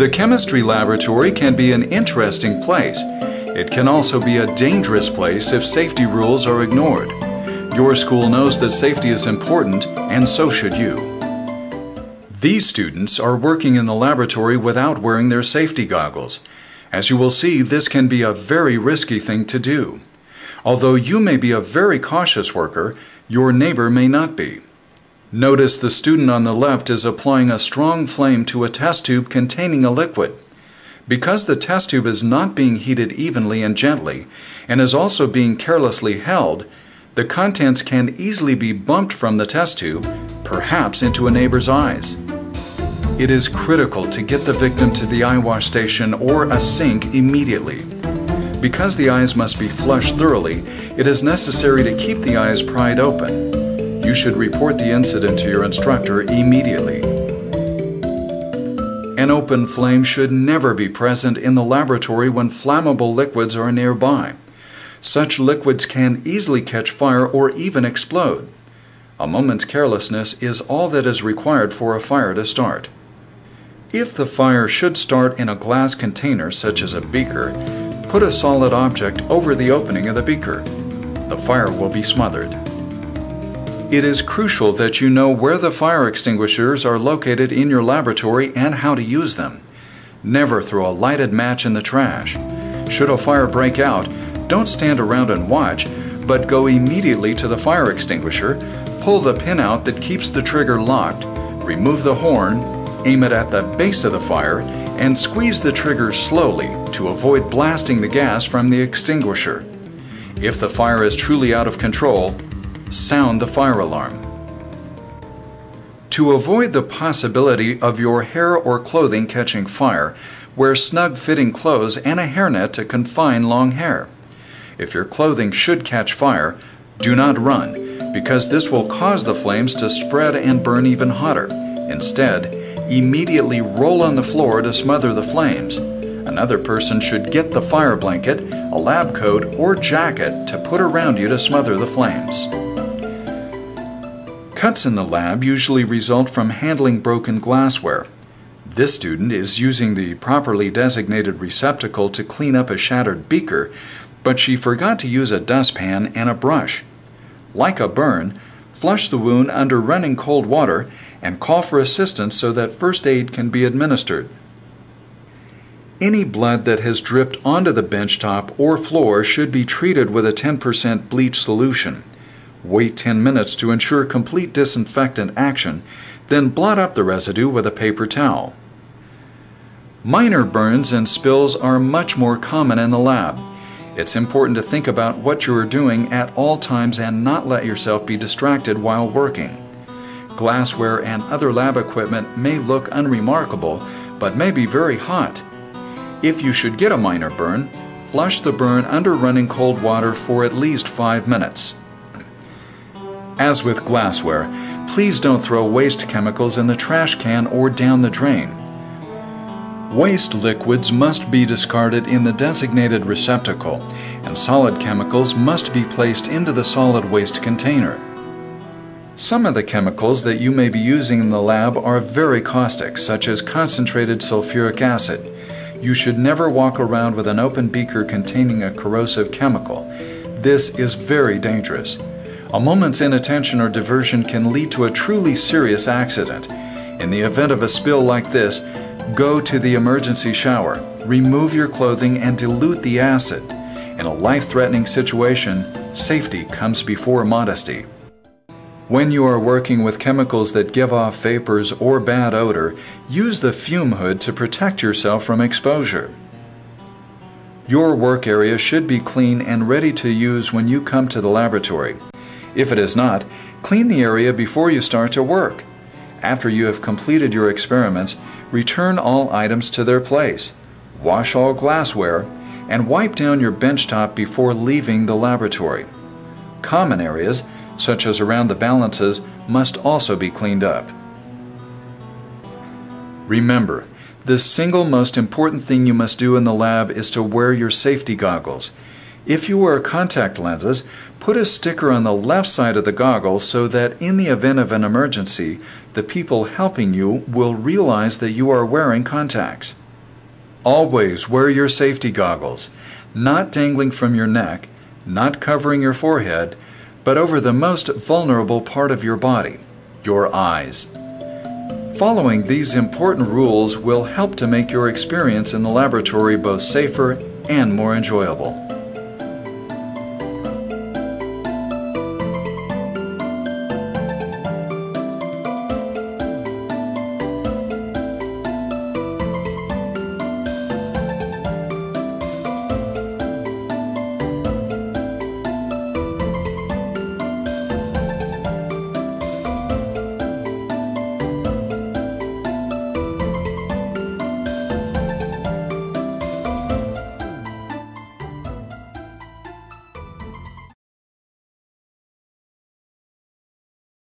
The chemistry laboratory can be an interesting place. It can also be a dangerous place if safety rules are ignored. Your school knows that safety is important, and so should you. These students are working in the laboratory without wearing their safety goggles. As you will see, this can be a very risky thing to do. Although you may be a very cautious worker, your neighbor may not be. Notice the student on the left is applying a strong flame to a test tube containing a liquid. Because the test tube is not being heated evenly and gently, and is also being carelessly held, the contents can easily be bumped from the test tube, perhaps into a neighbor's eyes. It is critical to get the victim to the eye wash station or a sink immediately. Because the eyes must be flushed thoroughly, it is necessary to keep the eyes pried open you should report the incident to your instructor immediately. An open flame should never be present in the laboratory when flammable liquids are nearby. Such liquids can easily catch fire or even explode. A moment's carelessness is all that is required for a fire to start. If the fire should start in a glass container such as a beaker, put a solid object over the opening of the beaker. The fire will be smothered. It is crucial that you know where the fire extinguishers are located in your laboratory and how to use them. Never throw a lighted match in the trash. Should a fire break out, don't stand around and watch, but go immediately to the fire extinguisher, pull the pin out that keeps the trigger locked, remove the horn, aim it at the base of the fire, and squeeze the trigger slowly to avoid blasting the gas from the extinguisher. If the fire is truly out of control, sound the fire alarm. To avoid the possibility of your hair or clothing catching fire, wear snug fitting clothes and a hairnet to confine long hair. If your clothing should catch fire, do not run, because this will cause the flames to spread and burn even hotter. Instead, immediately roll on the floor to smother the flames. Another person should get the fire blanket, a lab coat, or jacket to put around you to smother the flames. Cuts in the lab usually result from handling broken glassware. This student is using the properly designated receptacle to clean up a shattered beaker, but she forgot to use a dustpan and a brush. Like a burn, flush the wound under running cold water and call for assistance so that first aid can be administered. Any blood that has dripped onto the bench top or floor should be treated with a 10% bleach solution. Wait 10 minutes to ensure complete disinfectant action, then blot up the residue with a paper towel. Minor burns and spills are much more common in the lab. It's important to think about what you are doing at all times and not let yourself be distracted while working. Glassware and other lab equipment may look unremarkable, but may be very hot. If you should get a minor burn, flush the burn under running cold water for at least 5 minutes. As with glassware, please don't throw waste chemicals in the trash can or down the drain. Waste liquids must be discarded in the designated receptacle, and solid chemicals must be placed into the solid waste container. Some of the chemicals that you may be using in the lab are very caustic, such as concentrated sulfuric acid. You should never walk around with an open beaker containing a corrosive chemical. This is very dangerous. A moment's inattention or diversion can lead to a truly serious accident. In the event of a spill like this, go to the emergency shower, remove your clothing, and dilute the acid. In a life threatening situation, safety comes before modesty. When you are working with chemicals that give off vapors or bad odor, use the fume hood to protect yourself from exposure. Your work area should be clean and ready to use when you come to the laboratory. If it is not, clean the area before you start to work. After you have completed your experiments, return all items to their place. Wash all glassware and wipe down your benchtop before leaving the laboratory. Common areas, such as around the balances, must also be cleaned up. Remember, the single most important thing you must do in the lab is to wear your safety goggles. If you wear contact lenses, put a sticker on the left side of the goggles so that in the event of an emergency, the people helping you will realize that you are wearing contacts. Always wear your safety goggles, not dangling from your neck, not covering your forehead, but over the most vulnerable part of your body, your eyes. Following these important rules will help to make your experience in the laboratory both safer and more enjoyable.